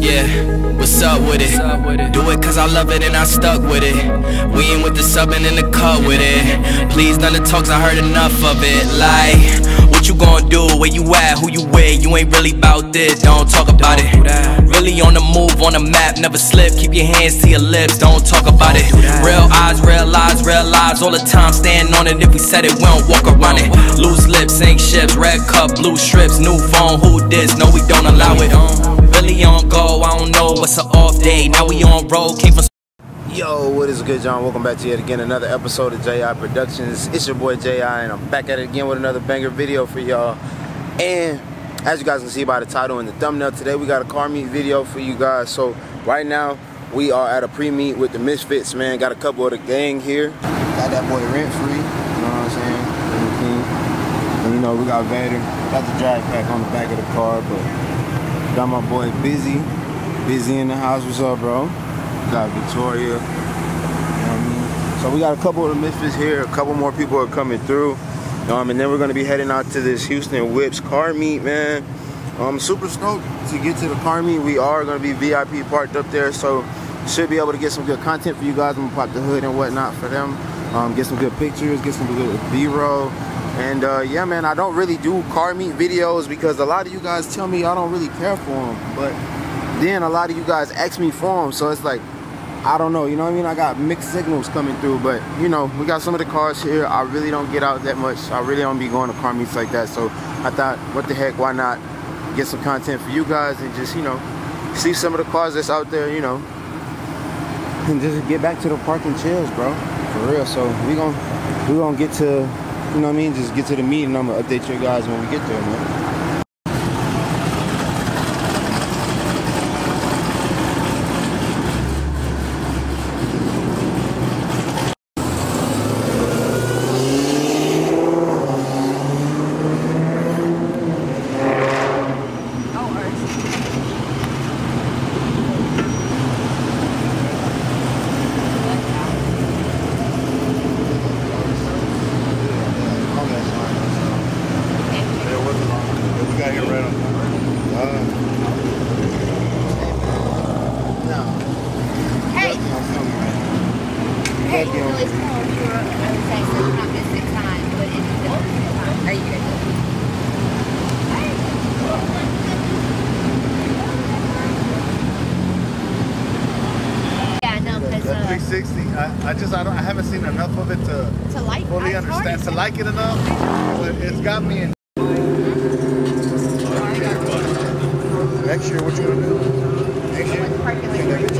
Yeah, what's up with it? Do it cause I love it and I stuck with it. We ain't with the subbing in the cut with it. Please, none of the talks, I heard enough of it. Like, what you gonna do? Where you at? Who you with? You ain't really about this, don't talk about it. Really on the move, on the map, never slip. Keep your hands to your lips, don't talk about it. Real eyes, real lies, real lives, all the time. Stand on it. If we said it, we don't walk around it. Loose lips, sink ships, red cup, blue strips, new phone. Who this? No, we don't allow it. Really on go, I don't know what's an off day. Now we on road, came from. Yo, what is good, John? Welcome back to yet again another episode of JI Productions. It's your boy JI, and I'm back at it again with another banger video for y'all. And as you guys can see by the title and the thumbnail, today we got a car meet video for you guys. So right now we are at a pre-meet with the Misfits, man. Got a couple of the gang here. Got that boy rent free. You know what I'm saying? And, you know we got Vader. Got the drag pack on the back of the car, but got my boy Busy. Busy in the house. What's up, bro? Got Victoria. You know what I mean? So we got a couple of the Misfits here. A couple more people are coming through. Um, and then we're gonna be heading out to this Houston Whips car meet, man. I'm super stoked to get to the car meet. We are gonna be VIP parked up there, so should be able to get some good content for you guys. I'm gonna pop the hood and whatnot for them. Um, get some good pictures, get some good B-roll. And uh, yeah, man, I don't really do car meet videos because a lot of you guys tell me I don't really care for them. But then a lot of you guys ask me for them, so it's like, I don't know, you know what I mean? I got mixed signals coming through, but you know, we got some of the cars here. I really don't get out that much. I really don't be going to car meets like that. So I thought, what the heck, why not get some content for you guys and just, you know, see some of the cars that's out there, you know, and just get back to the parking chills, bro. For real. So we gonna we gonna get to, you know what I mean? Just get to the meeting. And I'm gonna update you guys when we get there, man. We got here right on time. Hey, you. well, it's called I would say, so you're not missing time, but it's still time. Are you good? Yeah, no, uh, 360, I, I just I don't I haven't seen enough of it to to like, fully understand to like it enough. But it's got me in. Next year, what you gonna do? Next year?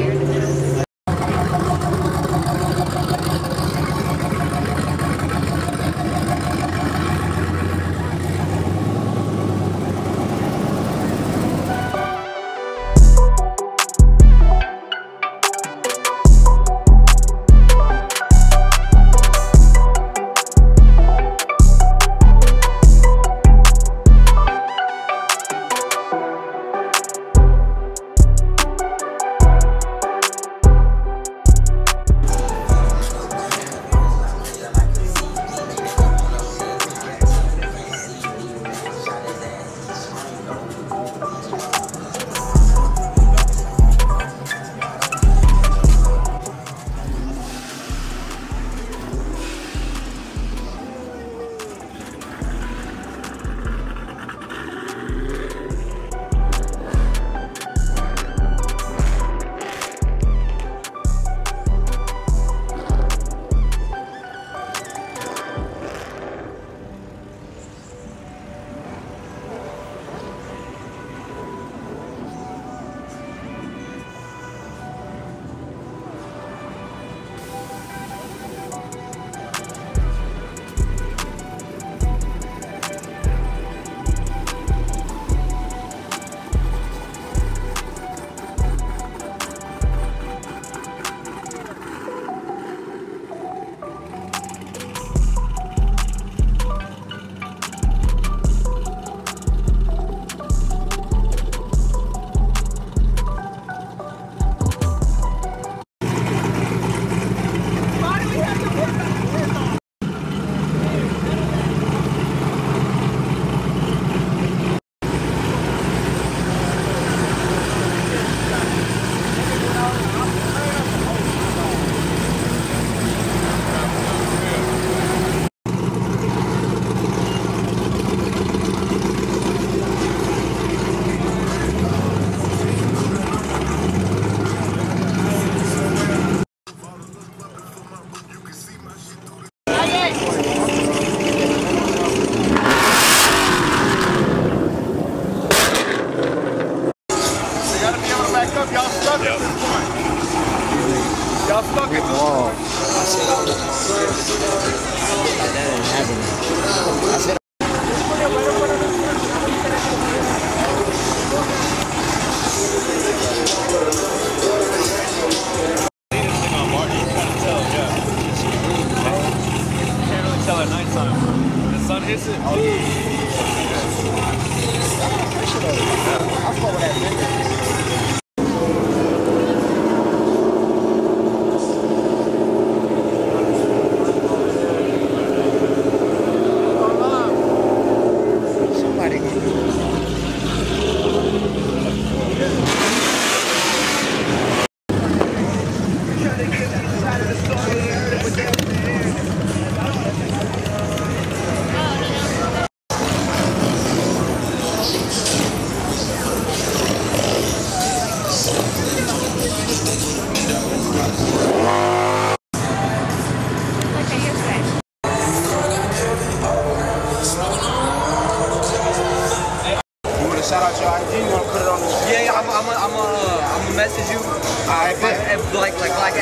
Like, like, black.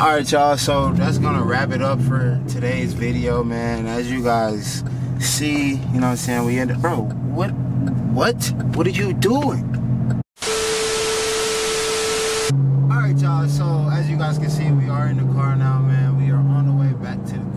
All right, y'all. So that's gonna wrap it up for today's video, man. As you guys see, you know what I'm saying. We ended, bro. What? What? What are you doing? All right, y'all. So as you guys can see, we are in the car now, man. We are on the way back to. The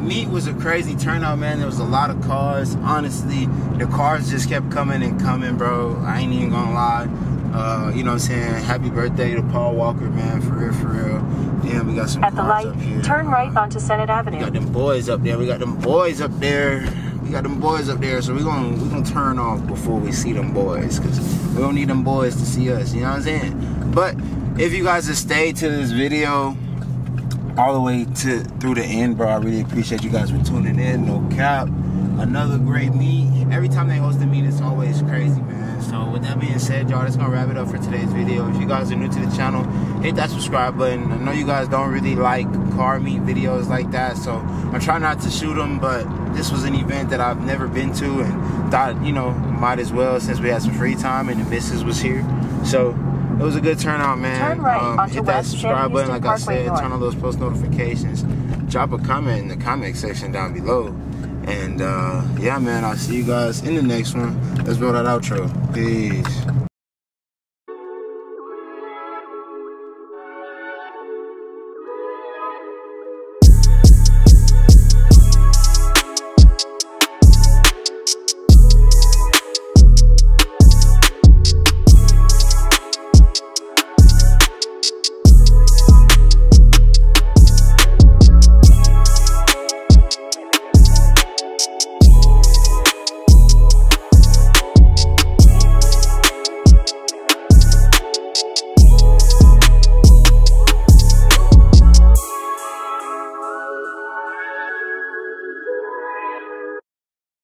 meet was a crazy turnout, man. There was a lot of cars. Honestly, the cars just kept coming and coming, bro. I ain't even gonna lie. Uh, you know what I'm saying? Happy birthday to Paul Walker, man. For real, for real. Damn, we got some At the light, turn right onto Senate Avenue. We got them boys up there. We got them boys up there. We got them boys up there. So we're gonna we gonna turn off before we see them boys, cause we don't need them boys to see us. You know what I'm saying? But if you guys have stayed to this video all the way to through the end, bro, I really appreciate you guys for tuning in. No cap. Another great meet. Every time they host a meet, it's always crazy, man. So with that being said, y'all, that's gonna wrap it up for today's video. If you guys are new to the channel, hit that subscribe button. I know you guys don't really like car meet videos like that, so I try not to shoot them. But this was an event that I've never been to, and thought you know might as well since we had some free time and the missus was here. So it was a good turnout, man. Turn right um, onto hit that West subscribe button, like I said. North. Turn on those post notifications. Drop a comment in the comment section down below. And uh, yeah, man, I'll see you guys in the next one. Let's roll that outro. Peace.